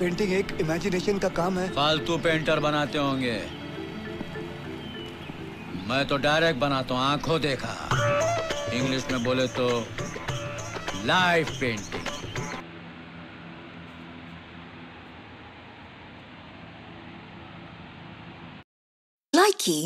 Painting एक imagination का काम है। फालतू पेंटर बनाते होंगे। मैं तो डायरेक्ट बनाता हूँ आँखों देखा। इंग्लिश में बोले तो लाइव पेंटिंग Likey